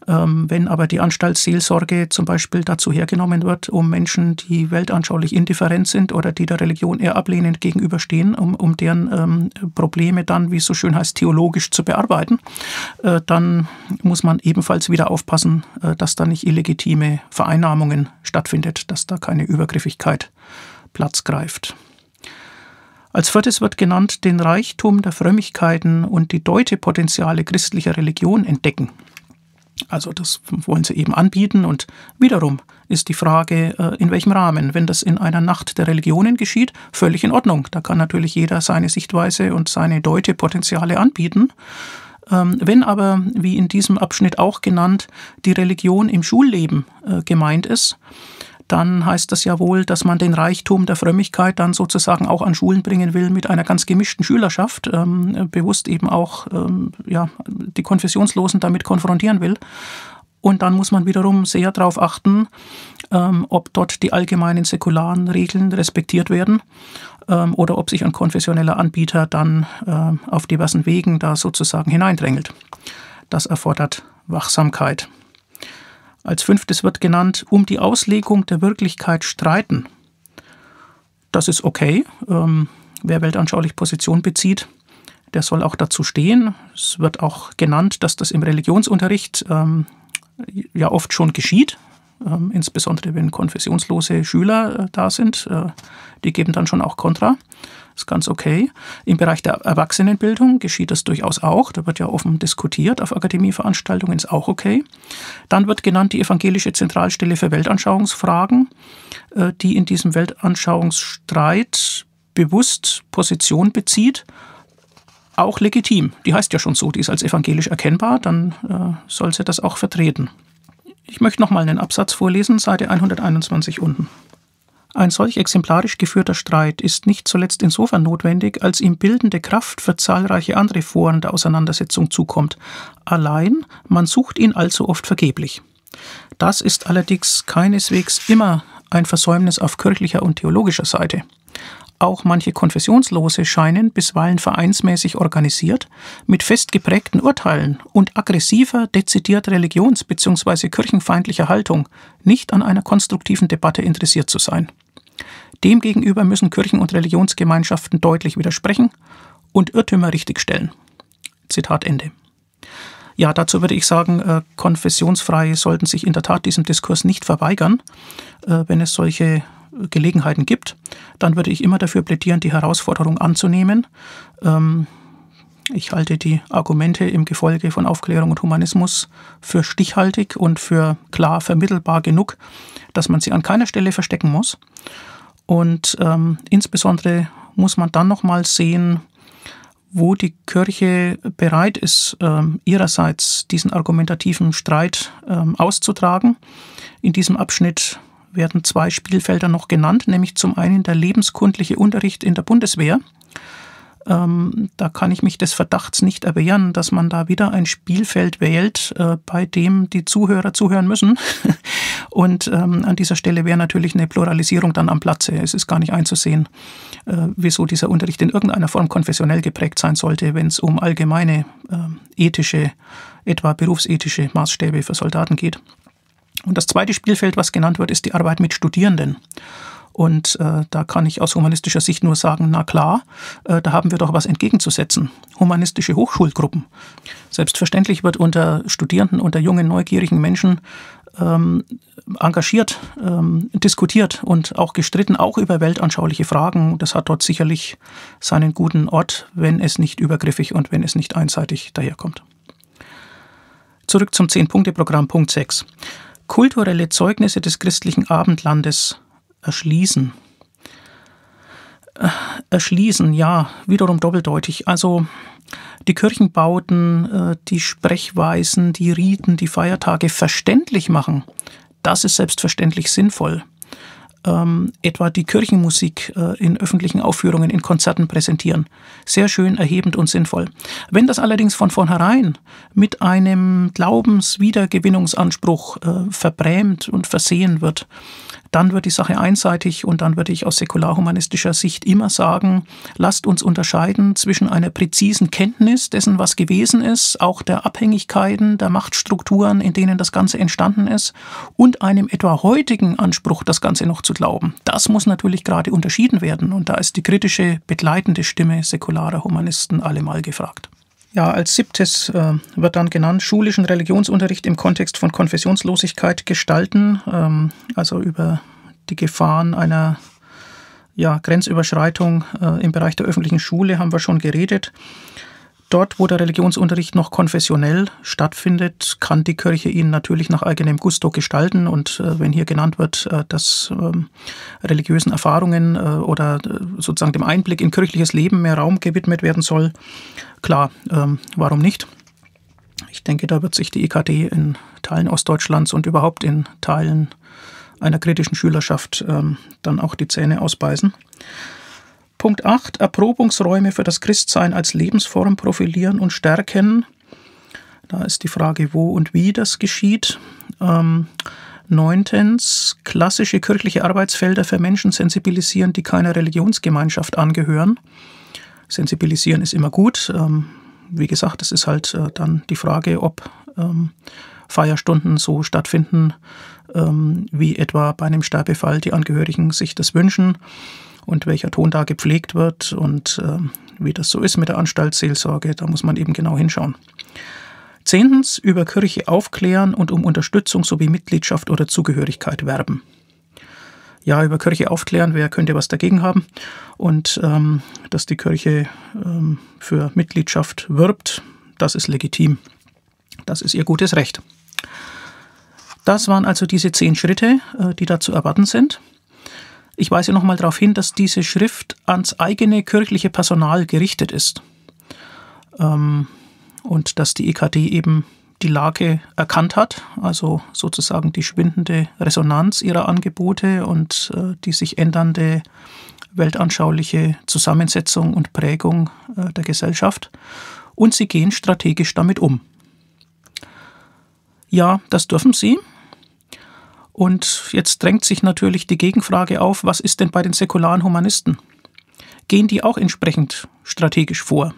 Ähm, wenn aber die Anstaltsseelsorge zum Beispiel dazu hergenommen wird, um Menschen, die weltanschaulich indifferent sind oder die der Religion eher ablehnend gegenüberstehen, um, um deren ähm, Probleme dann, wie es so schön heißt, theologisch zu bearbeiten, äh, dann muss man ebenfalls wieder aufpassen, äh, dass da nicht illegitime Vereinnahmungen stattfindet, dass da keine Übergriffigkeit Platz greift. Als viertes wird genannt, den Reichtum der Frömmigkeiten und die Deutepotenziale christlicher Religion entdecken. Also das wollen sie eben anbieten und wiederum ist die Frage, äh, in welchem Rahmen. Wenn das in einer Nacht der Religionen geschieht, völlig in Ordnung. Da kann natürlich jeder seine Sichtweise und seine Deutepotenziale anbieten. Ähm, wenn aber, wie in diesem Abschnitt auch genannt, die Religion im Schulleben äh, gemeint ist, dann heißt das ja wohl, dass man den Reichtum der Frömmigkeit dann sozusagen auch an Schulen bringen will mit einer ganz gemischten Schülerschaft, ähm, bewusst eben auch ähm, ja, die Konfessionslosen damit konfrontieren will. Und dann muss man wiederum sehr darauf achten, ähm, ob dort die allgemeinen säkularen Regeln respektiert werden ähm, oder ob sich ein konfessioneller Anbieter dann äh, auf diversen Wegen da sozusagen hineindrängelt. Das erfordert Wachsamkeit. Als fünftes wird genannt, um die Auslegung der Wirklichkeit streiten. Das ist okay. Ähm, wer weltanschaulich Position bezieht, der soll auch dazu stehen. Es wird auch genannt, dass das im Religionsunterricht ähm, ja oft schon geschieht, ähm, insbesondere wenn konfessionslose Schüler äh, da sind. Äh, die geben dann schon auch Kontra ist ganz okay. Im Bereich der Erwachsenenbildung geschieht das durchaus auch. Da wird ja offen diskutiert. Auf Akademieveranstaltungen ist auch okay. Dann wird genannt die Evangelische Zentralstelle für Weltanschauungsfragen, äh, die in diesem Weltanschauungsstreit bewusst Position bezieht. Auch legitim. Die heißt ja schon so, die ist als evangelisch erkennbar, dann äh, soll sie das auch vertreten. Ich möchte noch mal einen Absatz vorlesen, Seite 121 unten. Ein solch exemplarisch geführter Streit ist nicht zuletzt insofern notwendig, als ihm bildende Kraft für zahlreiche andere Foren der Auseinandersetzung zukommt. Allein man sucht ihn allzu oft vergeblich. Das ist allerdings keineswegs immer ein Versäumnis auf kirchlicher und theologischer Seite. Auch manche Konfessionslose scheinen bisweilen vereinsmäßig organisiert, mit fest geprägten Urteilen und aggressiver, dezidiert religions- bzw. kirchenfeindlicher Haltung nicht an einer konstruktiven Debatte interessiert zu sein. Demgegenüber müssen Kirchen und Religionsgemeinschaften deutlich widersprechen und Irrtümer richtigstellen. Zitat Ende. Ja, dazu würde ich sagen, äh, Konfessionsfreie sollten sich in der Tat diesem Diskurs nicht verweigern, äh, wenn es solche Gelegenheiten gibt. Dann würde ich immer dafür plädieren, die Herausforderung anzunehmen. Ähm, ich halte die Argumente im Gefolge von Aufklärung und Humanismus für stichhaltig und für klar vermittelbar genug, dass man sie an keiner Stelle verstecken muss. Und ähm, insbesondere muss man dann nochmal sehen, wo die Kirche bereit ist, ähm, ihrerseits diesen argumentativen Streit ähm, auszutragen. In diesem Abschnitt werden zwei Spielfelder noch genannt, nämlich zum einen der lebenskundliche Unterricht in der Bundeswehr ähm, da kann ich mich des Verdachts nicht erwehren, dass man da wieder ein Spielfeld wählt, äh, bei dem die Zuhörer zuhören müssen. Und ähm, an dieser Stelle wäre natürlich eine Pluralisierung dann am Platze. Es ist gar nicht einzusehen, äh, wieso dieser Unterricht in irgendeiner Form konfessionell geprägt sein sollte, wenn es um allgemeine äh, ethische, etwa berufsethische Maßstäbe für Soldaten geht. Und das zweite Spielfeld, was genannt wird, ist die Arbeit mit Studierenden. Und äh, da kann ich aus humanistischer Sicht nur sagen, na klar, äh, da haben wir doch was entgegenzusetzen. Humanistische Hochschulgruppen. Selbstverständlich wird unter Studierenden, unter jungen, neugierigen Menschen ähm, engagiert, ähm, diskutiert und auch gestritten, auch über weltanschauliche Fragen. Das hat dort sicherlich seinen guten Ort, wenn es nicht übergriffig und wenn es nicht einseitig daherkommt. Zurück zum Zehn-Punkte-Programm, Punkt 6. Kulturelle Zeugnisse des christlichen Abendlandes erschließen. Äh, erschließen, ja, wiederum doppeldeutig. Also die Kirchenbauten, äh, die Sprechweisen, die Riten, die Feiertage verständlich machen, das ist selbstverständlich sinnvoll ähm, etwa die Kirchenmusik äh, in öffentlichen Aufführungen, in Konzerten präsentieren. Sehr schön, erhebend und sinnvoll. Wenn das allerdings von vornherein mit einem Glaubenswiedergewinnungsanspruch äh, verbrämt und versehen wird, dann wird die Sache einseitig und dann würde ich aus säkularhumanistischer Sicht immer sagen, lasst uns unterscheiden zwischen einer präzisen Kenntnis dessen, was gewesen ist, auch der Abhängigkeiten, der Machtstrukturen, in denen das Ganze entstanden ist, und einem etwa heutigen Anspruch, das Ganze noch zu glauben. Das muss natürlich gerade unterschieden werden und da ist die kritische, begleitende Stimme säkularer Humanisten allemal gefragt. Ja, als siebtes äh, wird dann genannt, schulischen Religionsunterricht im Kontext von Konfessionslosigkeit gestalten, ähm, also über die Gefahren einer ja, Grenzüberschreitung äh, im Bereich der öffentlichen Schule haben wir schon geredet. Dort, wo der Religionsunterricht noch konfessionell stattfindet, kann die Kirche ihn natürlich nach eigenem Gusto gestalten. Und äh, wenn hier genannt wird, äh, dass ähm, religiösen Erfahrungen äh, oder äh, sozusagen dem Einblick in kirchliches Leben mehr Raum gewidmet werden soll, klar, ähm, warum nicht? Ich denke, da wird sich die EKD in Teilen Ostdeutschlands und überhaupt in Teilen einer kritischen Schülerschaft ähm, dann auch die Zähne ausbeißen. Punkt 8. Erprobungsräume für das Christsein als Lebensform profilieren und stärken. Da ist die Frage, wo und wie das geschieht. Ähm, neuntens. Klassische kirchliche Arbeitsfelder für Menschen sensibilisieren, die keiner Religionsgemeinschaft angehören. Sensibilisieren ist immer gut. Ähm, wie gesagt, es ist halt äh, dann die Frage, ob ähm, Feierstunden so stattfinden, ähm, wie etwa bei einem Sterbefall die Angehörigen sich das wünschen und welcher Ton da gepflegt wird und äh, wie das so ist mit der Anstaltsseelsorge, da muss man eben genau hinschauen. Zehntens, über Kirche aufklären und um Unterstützung sowie Mitgliedschaft oder Zugehörigkeit werben. Ja, über Kirche aufklären, wer könnte was dagegen haben? Und ähm, dass die Kirche ähm, für Mitgliedschaft wirbt, das ist legitim. Das ist ihr gutes Recht. Das waren also diese zehn Schritte, äh, die da zu erwarten sind. Ich weise nochmal darauf hin, dass diese Schrift ans eigene kirchliche Personal gerichtet ist ähm, und dass die EKD eben die Lage erkannt hat, also sozusagen die schwindende Resonanz ihrer Angebote und äh, die sich ändernde weltanschauliche Zusammensetzung und Prägung äh, der Gesellschaft und sie gehen strategisch damit um. Ja, das dürfen sie. Und jetzt drängt sich natürlich die Gegenfrage auf, was ist denn bei den säkularen Humanisten? Gehen die auch entsprechend strategisch vor?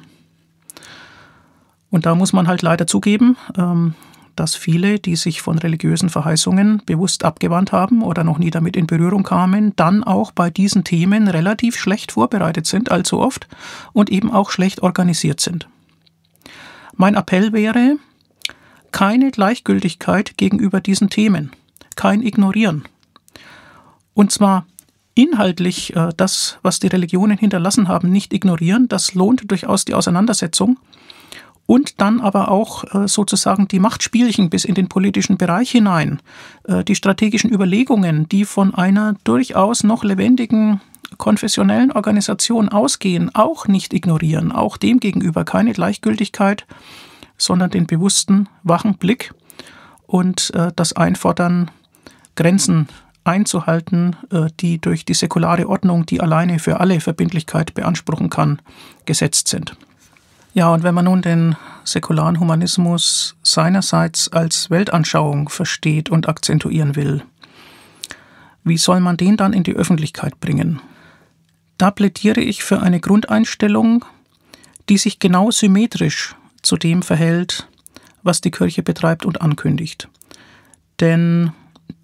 Und da muss man halt leider zugeben, ähm, dass viele, die sich von religiösen Verheißungen bewusst abgewandt haben oder noch nie damit in Berührung kamen, dann auch bei diesen Themen relativ schlecht vorbereitet sind, allzu oft, und eben auch schlecht organisiert sind. Mein Appell wäre, keine Gleichgültigkeit gegenüber diesen Themen kein Ignorieren. Und zwar inhaltlich äh, das, was die Religionen hinterlassen haben, nicht ignorieren. Das lohnt durchaus die Auseinandersetzung. Und dann aber auch äh, sozusagen die Machtspielchen bis in den politischen Bereich hinein, äh, die strategischen Überlegungen, die von einer durchaus noch lebendigen konfessionellen Organisation ausgehen, auch nicht ignorieren, auch dem gegenüber keine Gleichgültigkeit, sondern den bewussten, wachen Blick und äh, das Einfordern Grenzen einzuhalten, äh, die durch die säkulare Ordnung, die alleine für alle Verbindlichkeit beanspruchen kann, gesetzt sind. Ja, und wenn man nun den säkularen Humanismus seinerseits als Weltanschauung versteht und akzentuieren will, wie soll man den dann in die Öffentlichkeit bringen? Da plädiere ich für eine Grundeinstellung, die sich genau symmetrisch zu dem verhält, was die Kirche betreibt und ankündigt. Denn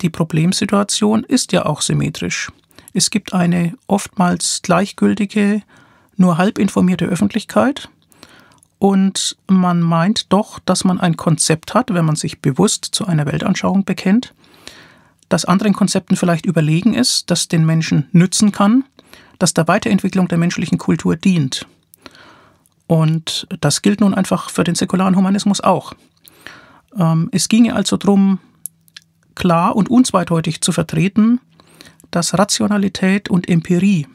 die Problemsituation ist ja auch symmetrisch. Es gibt eine oftmals gleichgültige, nur halb informierte Öffentlichkeit und man meint doch, dass man ein Konzept hat, wenn man sich bewusst zu einer Weltanschauung bekennt, das anderen Konzepten vielleicht überlegen ist, das den Menschen nützen kann, das der Weiterentwicklung der menschlichen Kultur dient. Und das gilt nun einfach für den säkularen Humanismus auch. Ähm, es ginge also darum, klar und unzweideutig zu vertreten, dass Rationalität und Empirie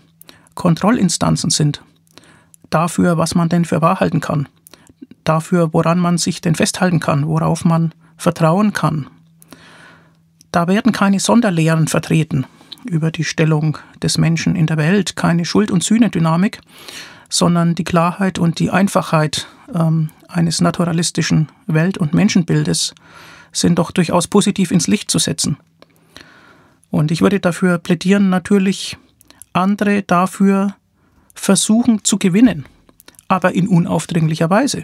Kontrollinstanzen sind dafür, was man denn für wahr halten kann, dafür, woran man sich denn festhalten kann, worauf man vertrauen kann. Da werden keine Sonderlehren vertreten über die Stellung des Menschen in der Welt, keine Schuld- und Sühnedynamik, sondern die Klarheit und die Einfachheit ähm, eines naturalistischen Welt- und Menschenbildes sind doch durchaus positiv ins Licht zu setzen. Und ich würde dafür plädieren, natürlich andere dafür versuchen zu gewinnen, aber in unaufdringlicher Weise.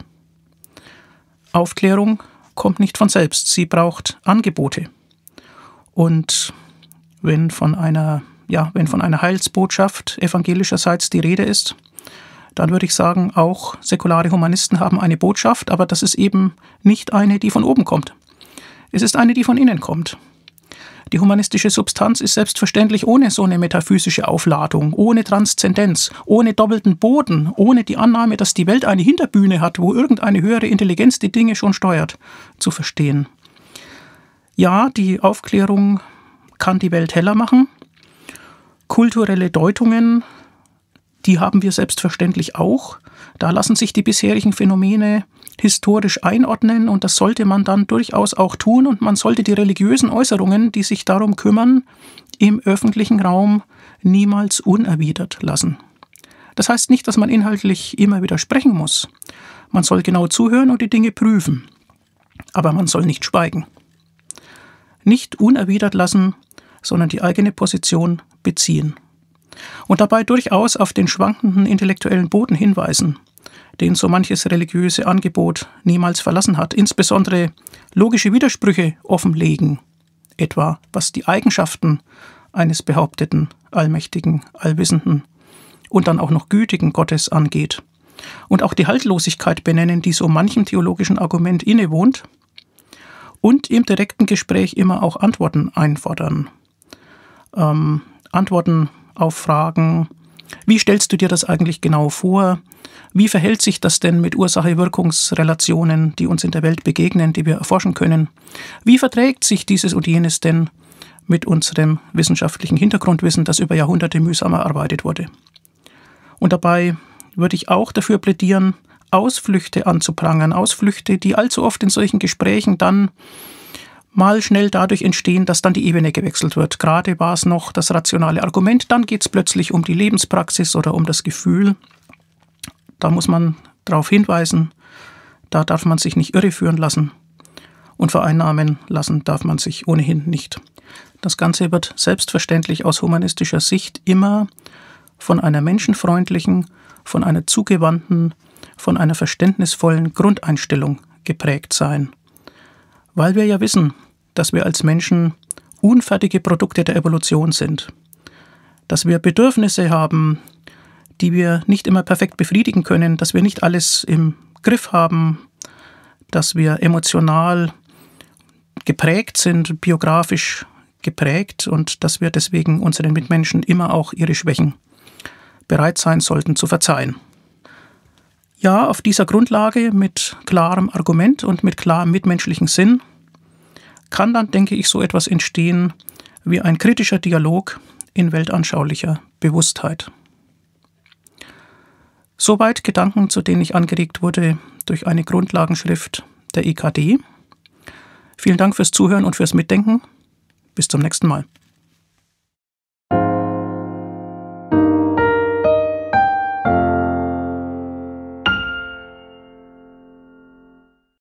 Aufklärung kommt nicht von selbst, sie braucht Angebote. Und wenn von einer, ja, wenn von einer Heilsbotschaft evangelischerseits die Rede ist, dann würde ich sagen, auch säkulare Humanisten haben eine Botschaft, aber das ist eben nicht eine, die von oben kommt. Es ist eine, die von innen kommt. Die humanistische Substanz ist selbstverständlich ohne so eine metaphysische Aufladung, ohne Transzendenz, ohne doppelten Boden, ohne die Annahme, dass die Welt eine Hinterbühne hat, wo irgendeine höhere Intelligenz die Dinge schon steuert, zu verstehen. Ja, die Aufklärung kann die Welt heller machen. Kulturelle Deutungen, die haben wir selbstverständlich auch. Da lassen sich die bisherigen Phänomene historisch einordnen und das sollte man dann durchaus auch tun und man sollte die religiösen Äußerungen, die sich darum kümmern, im öffentlichen Raum niemals unerwidert lassen. Das heißt nicht, dass man inhaltlich immer widersprechen muss. Man soll genau zuhören und die Dinge prüfen. Aber man soll nicht schweigen. Nicht unerwidert lassen, sondern die eigene Position beziehen. Und dabei durchaus auf den schwankenden intellektuellen Boden hinweisen den so manches religiöse Angebot niemals verlassen hat, insbesondere logische Widersprüche offenlegen, etwa was die Eigenschaften eines behaupteten, allmächtigen, allwissenden und dann auch noch gütigen Gottes angeht, und auch die Haltlosigkeit benennen, die so manchem theologischen Argument innewohnt, und im direkten Gespräch immer auch Antworten einfordern. Ähm, Antworten auf Fragen, wie stellst du dir das eigentlich genau vor? Wie verhält sich das denn mit Ursache-Wirkungsrelationen, die uns in der Welt begegnen, die wir erforschen können? Wie verträgt sich dieses und jenes denn mit unserem wissenschaftlichen Hintergrundwissen, das über Jahrhunderte mühsam erarbeitet wurde? Und dabei würde ich auch dafür plädieren, Ausflüchte anzuprangern, Ausflüchte, die allzu oft in solchen Gesprächen dann mal schnell dadurch entstehen, dass dann die Ebene gewechselt wird. Gerade war es noch das rationale Argument, dann geht es plötzlich um die Lebenspraxis oder um das Gefühl. Da muss man darauf hinweisen, da darf man sich nicht irreführen lassen und vereinnahmen lassen darf man sich ohnehin nicht. Das Ganze wird selbstverständlich aus humanistischer Sicht immer von einer menschenfreundlichen, von einer zugewandten, von einer verständnisvollen Grundeinstellung geprägt sein. Weil wir ja wissen, dass wir als Menschen unfertige Produkte der Evolution sind, dass wir Bedürfnisse haben, die wir nicht immer perfekt befriedigen können, dass wir nicht alles im Griff haben, dass wir emotional geprägt sind, biografisch geprägt und dass wir deswegen unseren Mitmenschen immer auch ihre Schwächen bereit sein sollten zu verzeihen. Ja, auf dieser Grundlage mit klarem Argument und mit klarem mitmenschlichen Sinn kann dann, denke ich, so etwas entstehen wie ein kritischer Dialog in weltanschaulicher Bewusstheit. Soweit Gedanken, zu denen ich angeregt wurde durch eine Grundlagenschrift der EKD. Vielen Dank fürs Zuhören und fürs Mitdenken. Bis zum nächsten Mal.